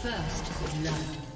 First love.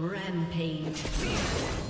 Rampage.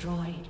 destroyed.